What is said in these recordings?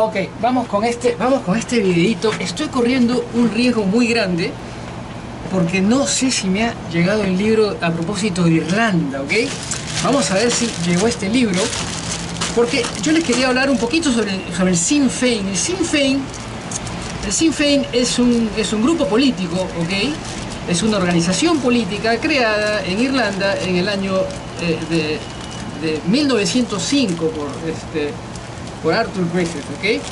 Ok, vamos con este, vamos con este videito. Estoy corriendo un riesgo muy grande porque no sé si me ha llegado el libro a propósito de Irlanda, ¿ok? Vamos a ver si llegó este libro. Porque yo les quería hablar un poquito sobre, sobre el Sinn Féin. El Sinn Féin, el Sinn Féin es un, es un grupo político, ¿ok? Es una organización política creada en Irlanda en el año eh, de, de 1905 por, este, por Arthur Griffith, ¿ok?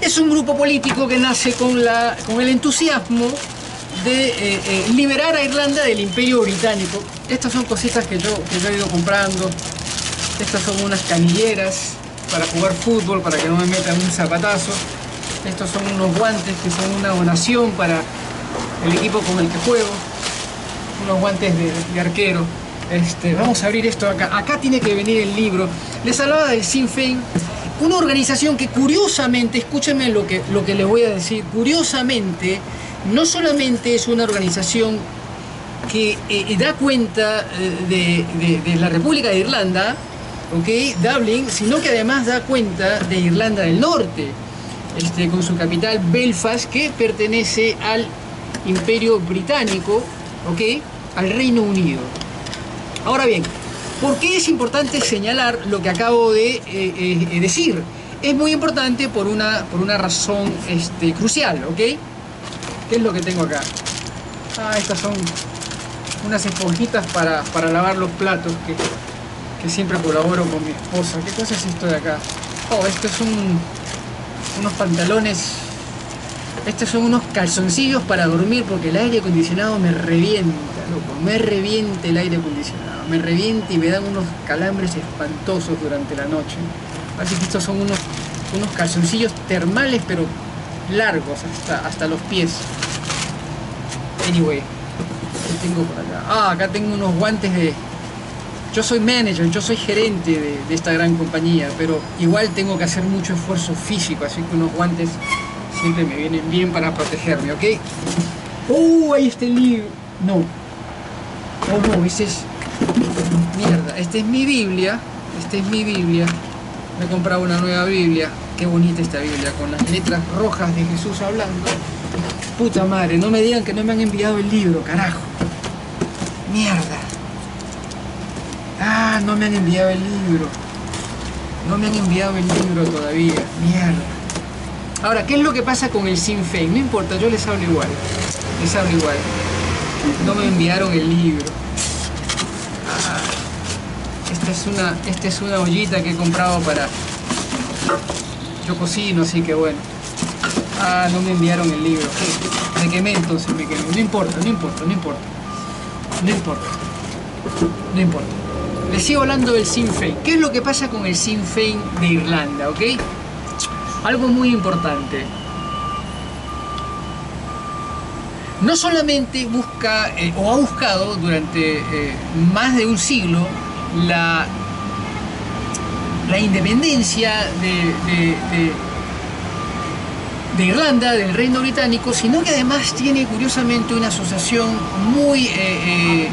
Es un grupo político que nace con, la, con el entusiasmo de eh, eh, liberar a Irlanda del imperio británico. Estas son cositas que yo, que yo he ido comprando. Estas son unas canilleras para jugar fútbol, para que no me metan un zapatazo. Estos son unos guantes que son una donación para el equipo con el que juego. Unos guantes de, de arquero. Este, vamos a abrir esto acá. Acá tiene que venir el libro. Les hablaba del Sinn Féin, una organización que curiosamente, escúchenme lo que, lo que les voy a decir, curiosamente, no solamente es una organización que eh, da cuenta eh, de, de, la República de Irlanda, ¿ok? Dublin, sino que además da cuenta de Irlanda del Norte, este, con su capital Belfast, que pertenece al Imperio Británico, ¿ok? Al Reino Unido. Ahora bien, ¿por qué es importante señalar lo que acabo de eh, eh, decir? Es muy importante por una, por una razón este, crucial, ¿ok? ¿Qué es lo que tengo acá? Ah, estas son unas esponjitas para, para lavar los platos que, que, siempre colaboro con mi esposa. ¿Qué cosa es esto de acá? Oh, esto es un, unos pantalones. Estos son unos calzoncillos para dormir porque el aire acondicionado me revienta, loco. Me revienta el aire acondicionado. Me revienta y me dan unos calambres espantosos durante la noche. Así que estos son unos, unos calzoncillos termales pero largos hasta, hasta los pies. Anyway, ¿qué tengo por acá? Ah, acá tengo unos guantes de... Yo soy manager, yo soy gerente de, de, esta gran compañía, pero igual tengo que hacer mucho esfuerzo físico, así que unos guantes siempre me vienen bien para protegerme, ¿ok? ¡Oh, ahí está el libro! No. Oh, no, ese es... Mierda, esta es mi Biblia, esta es mi Biblia. Me he comprado una nueva Biblia. Qué bonita esta Biblia, con las letras rojas de Jesús hablando. Puta madre, no me digan que no me han enviado el libro, carajo. Mierda. Ah, no me han enviado el libro. No me han enviado el libro todavía. Mierda. Ahora, ¿qué es lo que pasa con el Sinn Féin? No importa, yo les hablo igual. Les hablo igual. No me enviaron el libro. Esta es una, esta ollita que he comprado para... Yo cocino, así que bueno. Ah, no me enviaron el libro. Me quemé entonces, me quemé. No importa, no importa, no importa. No importa. No importa. Les sigo hablando del Sinn Féin. ¿Qué es lo que pasa con el Sinn Féin de Irlanda, ok? Algo muy importante. No solamente busca eh, o ha buscado durante eh, más de un siglo la, la independencia de, de, Irlanda, del Reino Británico, sino que además tiene curiosamente una asociación muy, eh, eh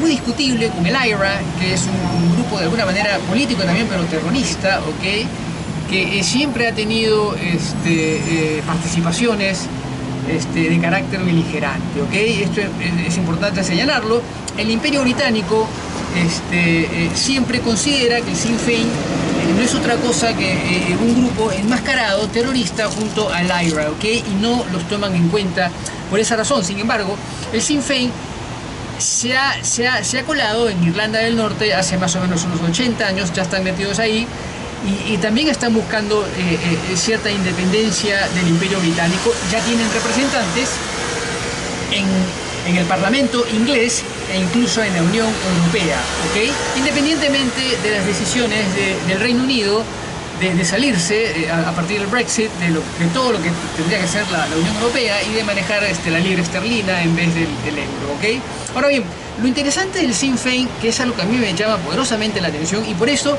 muy discutible con el IRA, que es un, grupo de alguna manera político también, pero terrorista, ¿ok? que eh, siempre ha tenido este, participaciones este, de carácter beligerante, ¿ok? Esto es, es importante señalarlo. El Imperio Británico este, eh, siempre considera que el Sinn Féin eh, no es otra cosa que eh, un grupo enmascarado terrorista junto al IRA, ¿ok? Y no los toman en cuenta por esa razón. Sin embargo, el Sinn Féin se ha, colado en Irlanda del Norte hace más o menos unos 80 años, ya están metidos ahí. Y, también están buscando cierta independencia del imperio británico. Ya tienen representantes en, en, el Parlamento inglés e incluso en la Unión Europea, ¿okay? independientemente de las decisiones de, del Reino Unido de, salirse eh, a, partir del Brexit, de, lo, de, todo lo que tendría que ser la, Unión Europea y de manejar este, la libra esterlina en vez del, euro. ¿okay? Ahora bien, lo interesante del Sinn Féin, que es algo que a mí me llama poderosamente la atención y por eso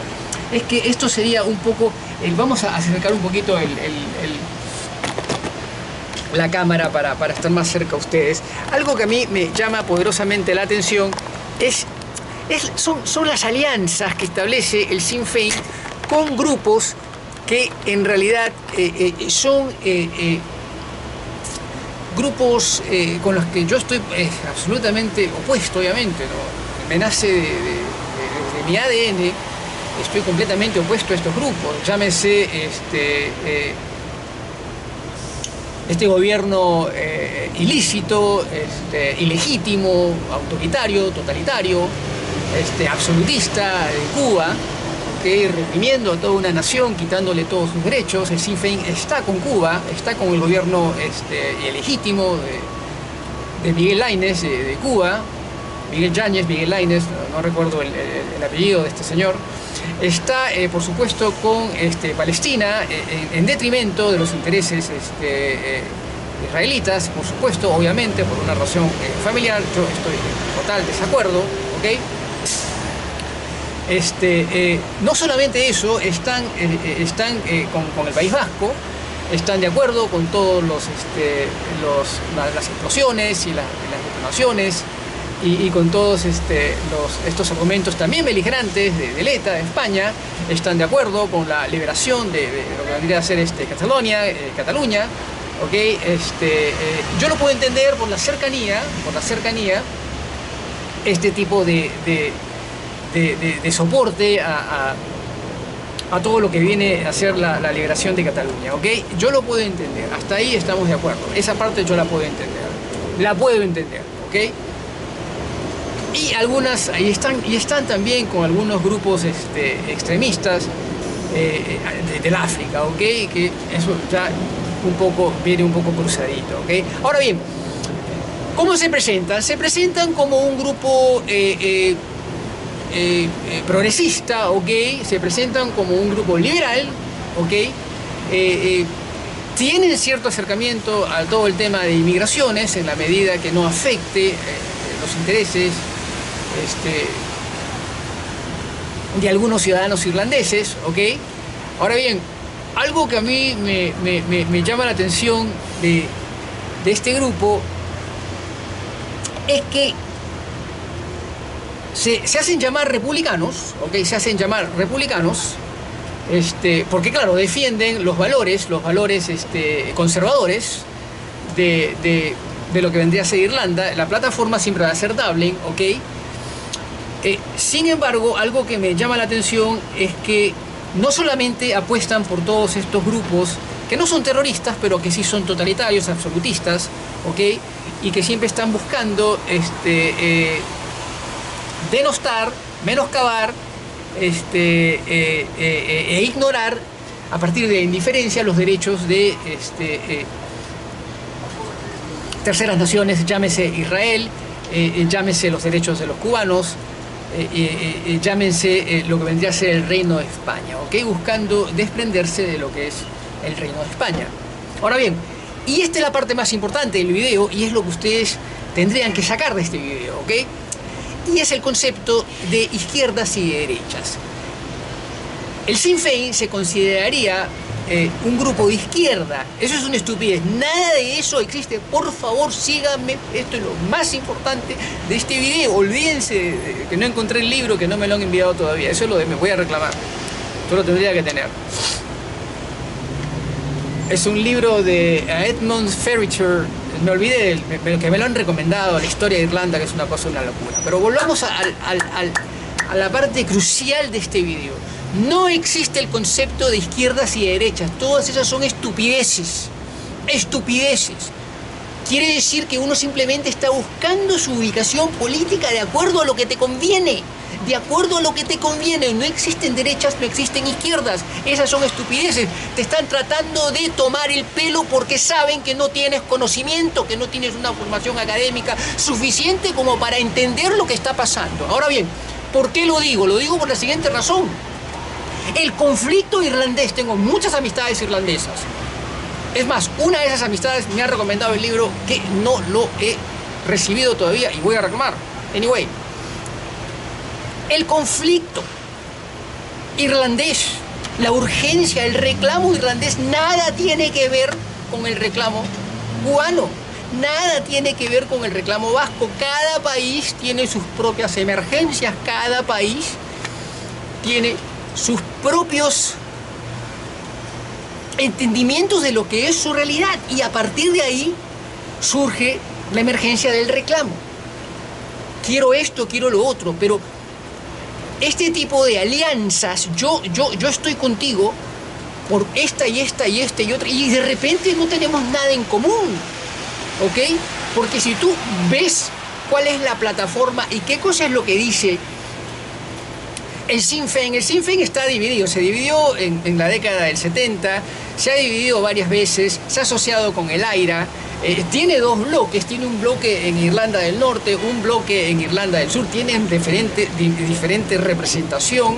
es que esto sería un poco, eh, vamos a acercar un poquito el, la cámara para, para, estar más cerca a ustedes. Algo que a mí me llama poderosamente la atención es, es son, son, las alianzas que establece el Sinn Féin con grupos que en realidad eh, eh, son eh, grupos con los que yo estoy absolutamente opuesto, obviamente. Me nace de, mi ADN, estoy completamente opuesto a estos grupos. Llámese este, este gobierno ilícito, este, ilegítimo, autoritario, totalitario, este, absolutista de Cuba que reprimiendo a toda una nación, quitándole todos sus derechos. El Sinn Féin está con Cuba, está con el gobierno este, legítimo de, Miguel Lainez de, Cuba, Miguel Yáñez, Miguel Lainez, no, recuerdo el, apellido de este señor. Está, eh, por supuesto, con este, Palestina eh, en, detrimento de los intereses este, eh, israelitas, por supuesto, obviamente, por una razón familiar. Yo estoy en total desacuerdo, ¿ok? Este, no solamente eso, están, están con, el País Vasco, están de acuerdo con todas este, las explosiones y las detonaciones y, con todos este, estos argumentos también beligerantes de, de, de España, están de acuerdo con la liberación de, lo que vendría a ser este, Cataluña, Cataluña. Este, yo lo puedo entender por la cercanía, por la cercanía, este tipo de soporte a, todo lo que viene a ser la, liberación de Cataluña, ¿ok? Yo lo puedo entender, hasta ahí estamos de acuerdo, esa parte yo la puedo entender, la puedo entender, ¿ok? Y algunas, y están, y están también con algunos grupos este, extremistas eh, del África, ¿ok? Que eso ya un poco, viene un poco cruzadito, ¿ok? Ahora bien, ¿cómo se presentan? Se presentan como un grupo eh, eh, eh, progresista, ¿ok? Se presentan como un grupo liberal, ¿ok? Tienen cierto acercamiento a todo el tema de inmigraciones en la medida que no afecte los intereses este, de algunos ciudadanos irlandeses, ¿ok? Ahora bien, algo que a mí me, llama la atención de, de este grupo es que se, hacen llamar republicanos, ¿ok? Se hacen llamar republicanos, este, porque claro, defienden los valores, los valores este, conservadores de, lo que vendría a ser Irlanda. La plataforma siempre va a ser Dublin, ¿ok? Eh, sin embargo, algo que me llama la atención es que no solamente apuestan por todos estos grupos que no son terroristas, pero que sí son totalitarios, absolutistas, ¿ok? Y que siempre están buscando este, eh, denostar, menoscabar este, eh, e ignorar a partir de indiferencia los derechos de este, terceras naciones, llámese Israel, llámese los derechos de los cubanos, llámense lo que vendría a ser el reino de España, ¿ok? buscando desprenderse de lo que es el reino de España. Ahora bien, y esta es la parte más importante del video y es lo que ustedes tendrían que sacar de este video, ¿ok? y es el concepto de izquierdas y derechas. El Sinn Féin se consideraría eh, un grupo de izquierda. Eso es una estupidez. Nada de eso existe. Por favor, síganme. Esto es lo más importante de este video. Olvídense que no encontré el libro, que no me lo han enviado todavía. Eso es lo de me voy a reclamar. Yo lo tendría que tener. Es un libro de Edmund Ferricher me olvidé que me lo han recomendado, la historia de Irlanda, que es una cosa, una locura. Pero volvamos a, la parte crucial de este video. No existe el concepto de izquierdas y derechas. Todas esas son estupideces. Estupideces. Quiere decir que uno simplemente está buscando su ubicación política de acuerdo a lo que te conviene de acuerdo a lo que te conviene. No existen derechas, no existen izquierdas. Esas son estupideces. Te están tratando de tomar el pelo porque saben que no tienes conocimiento, que no tienes una formación académica suficiente como para entender lo que está pasando. Ahora bien, ¿por qué lo digo? Lo digo por la siguiente razón. El conflicto irlandés, tengo muchas amistades irlandesas. Es más, una de esas amistades me ha recomendado el libro que no lo he recibido todavía y voy a reclamar. Anyway, el conflicto irlandés, la urgencia, el reclamo irlandés, nada tiene que ver con el reclamo cubano, nada tiene que ver con el reclamo vasco. Cada país tiene sus propias emergencias, cada país tiene sus propios entendimientos de lo que es su realidad y a partir de ahí surge la emergencia del reclamo. Quiero esto, quiero lo otro, pero este tipo de alianzas, yo, yo, yo estoy contigo por esta y esta y esta y otra, y de repente no tenemos nada en común, ¿ok? Porque si tú ves cuál es la plataforma y qué cosa es lo que dice el Sinn Féin, el Sinn Féin está dividido, se dividió en, la década del 70, se ha dividido varias veces, se ha asociado con el AIRA, eh, tiene dos bloques, tiene un bloque en Irlanda del Norte, un bloque en Irlanda del Sur, tienen diferente, di, diferente representación.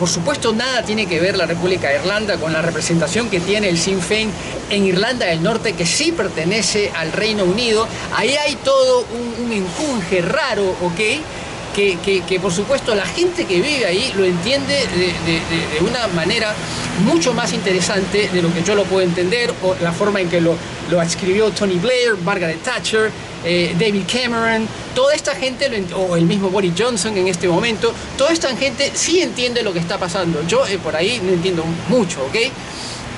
Por supuesto, nada tiene que ver la República de Irlanda con la representación que tiene el Sinn Féin en Irlanda del Norte, que sí pertenece al Reino Unido. Ahí hay todo un, un raro, ¿ok? Que, que, que, por supuesto la gente que vive ahí lo entiende de, de, de, una manera mucho más interesante de lo que yo lo puedo entender, o la forma en que lo, lo escribió Tony Blair, Margaret Thatcher, eh, David Cameron, toda esta gente, o el mismo Boris Johnson en este momento, toda esta gente sí entiende lo que está pasando. Yo eh, por ahí no entiendo mucho, ¿ok?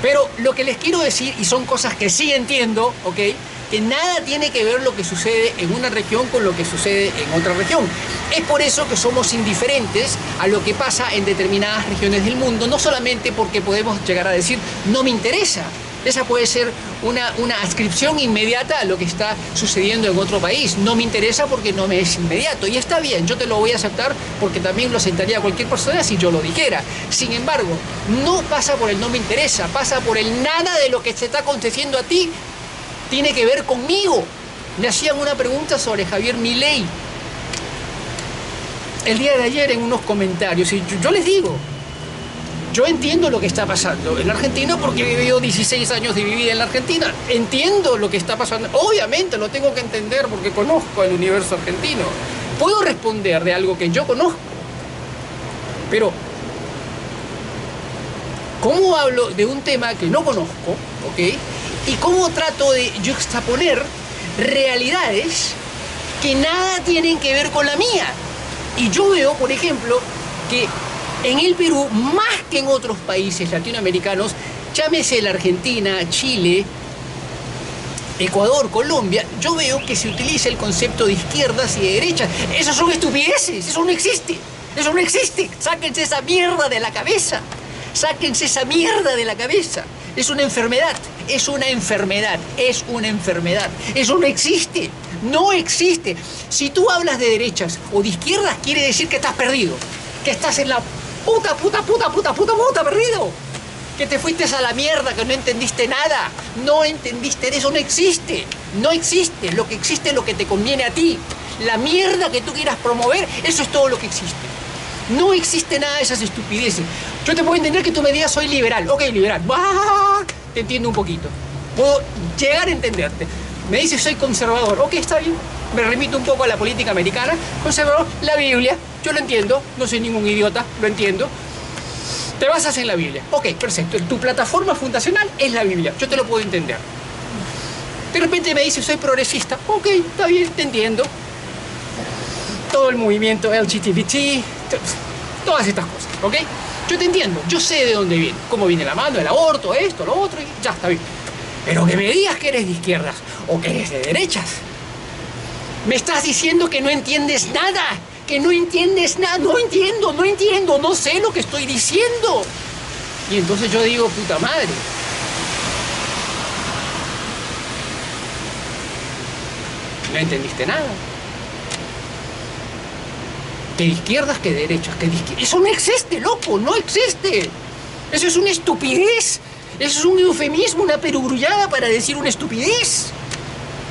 Pero lo que les quiero decir, y son cosas que sí entiendo, ¿ok? Que nada tiene que ver lo que sucede en una región con lo que sucede en otra región. Es por eso que somos indiferentes a lo que pasa en determinadas regiones del mundo, no solamente porque podemos llegar a decir no me interesa. Esa puede ser una, una ascripción inmediata a lo que está sucediendo en otro país. No me interesa porque no me es inmediato. Y está bien, yo te lo voy a aceptar porque también lo aceptaría cualquier persona si yo lo dijera. Sin embargo, no pasa por el no me interesa, pasa por el nada de lo que se está aconteciendo a ti tiene que ver conmigo. Me hacían una pregunta sobre Javier Milei el día de ayer en unos comentarios y yo, les digo, yo entiendo lo que está pasando en la Argentina porque he vivido 16 años de vivir en la Argentina. Entiendo lo que está pasando. Obviamente lo tengo que entender porque conozco el universo argentino. Puedo responder de algo que yo conozco. Pero, ¿cómo hablo de un tema que no conozco? ¿Ok? Y cómo trato de juxtaponer realidades que nada tienen que ver con la mía. Y yo veo, por ejemplo, que en el Perú, más que en otros países latinoamericanos, llámese la Argentina, Chile, Ecuador, Colombia, yo veo que se utiliza el concepto de izquierdas y de derechas. Esas son estupideces, eso no existe. Eso no existe. Sáquense esa mierda de la cabeza. Sáquense esa mierda de la cabeza. Es una enfermedad, es una enfermedad, es una enfermedad. Eso no existe, no existe. Si tú hablas de derechas o de izquierdas, quiere decir que estás perdido, que estás en la puta, puta, puta, puta, puta, puta, perdido. Que te fuiste a la mierda, que no entendiste nada. No entendiste, eso no existe. No existe. Lo que existe es lo que te conviene a ti. La mierda que tú quieras promover, eso es todo lo que existe. No existe nada de esas estupideces. Yo te puedo entender que tú me digas soy liberal. Ok, liberal. Te entiendo un poquito. Puedo llegar a entenderte. Me dices soy conservador. Ok, está bien. Me remito un poco a la política americana. Conservador, la Biblia. Yo lo entiendo. No soy ningún idiota. Lo entiendo. Te basas en la Biblia. Ok, perfecto. Tu plataforma fundacional es la Biblia. Yo te lo puedo entender. De repente me dices soy progresista. Ok, está bien, te entiendo. Todo el movimiento LGBT, todas estas cosas, ¿ok? Yo te entiendo, yo sé de dónde viene, cómo viene la mano, el aborto, esto, lo otro, y ya está bien. Pero que me digas que eres de izquierdas o que eres de derechas. Me estás diciendo que no entiendes nada, que no entiendes nada, no entiendo, no entiendo, no sé lo que estoy diciendo. Y entonces yo digo, puta madre. No entendiste nada que izquierdas que derechas, que de izquierdas. Eso no existe, loco, no existe. Eso es una estupidez. Eso es un eufemismo, una perugrullada para decir una estupidez.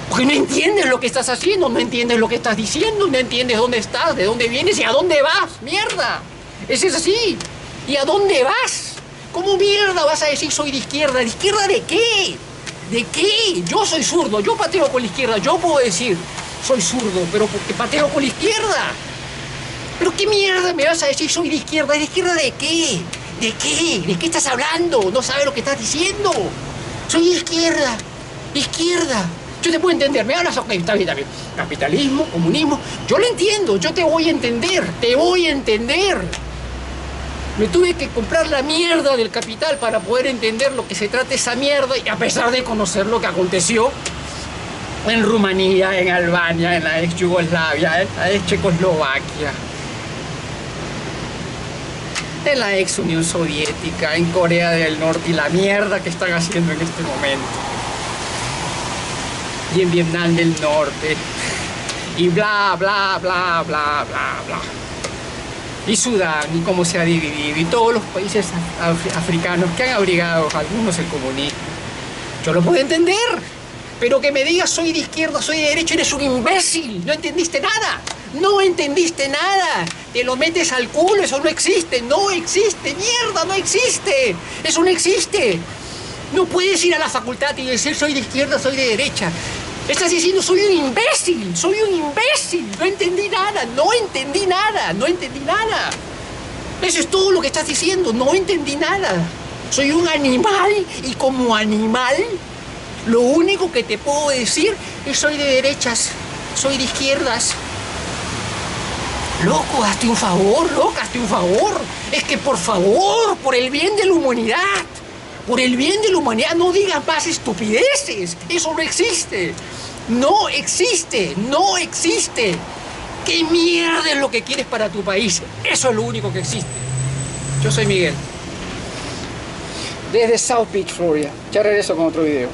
Porque no entiendes lo que estás haciendo, no entiendes lo que estás diciendo, no entiendes dónde estás, de dónde vienes y a dónde vas. ¡Mierda! Eso es así. ¿Y a dónde vas? ¿Cómo mierda vas a decir soy de izquierda? ¿De izquierda de qué? ¿De qué? Yo soy zurdo, yo pateo con la izquierda, yo puedo decir soy zurdo, pero porque pateo con la izquierda. ¿Pero qué mierda me vas a decir? Soy de izquierda. ¿De izquierda de qué? ¿De qué? ¿De qué estás hablando? No sabes lo que estás diciendo. Soy de izquierda. Izquierda. Yo te puedo entender. Me hablas, ok, está bien. Capitalismo, comunismo. Yo lo entiendo. Yo te voy a entender. Te voy a entender. Me tuve que comprar la mierda del capital para poder entender lo que se trata esa mierda y a pesar de conocer lo que aconteció en Rumanía, en Albania, en la ex Yugoslavia, en la ex Checoslovaquia, en la ex Unión Soviética, en Corea del Norte y la mierda que están haciendo en este momento. Y en Vietnam del Norte. Y bla, bla, bla, bla, bla, bla. Y Sudán, y cómo se ha dividido, y todos los países af- africanos que han abrigado algunos el comunismo. Yo lo puedo entender, pero que me digas soy de izquierda, soy de derecha, eres un imbécil, no entendiste nada. No entendiste nada. Te lo metes al culo, eso no existe. No existe, mierda, no existe. Eso no existe. No puedes ir a la facultad y decir soy de izquierda, soy de derecha. Estás diciendo soy un imbécil, soy un imbécil. No entendí nada, no entendí nada, no entendí nada. Eso es todo lo que estás diciendo, no entendí nada. Soy un animal y como animal, lo único que te puedo decir es soy de derechas, soy de izquierdas. Loco, hazte un favor, loca, hazte un favor. Es que por favor, por el bien de la humanidad, por el bien de la humanidad, no digas más estupideces. Eso no existe. No existe, no existe. ¿Qué mierda es lo que quieres para tu país? Eso es lo único que existe. Yo soy Miguel. Desde South Beach, Florida. Ya regreso con otro video.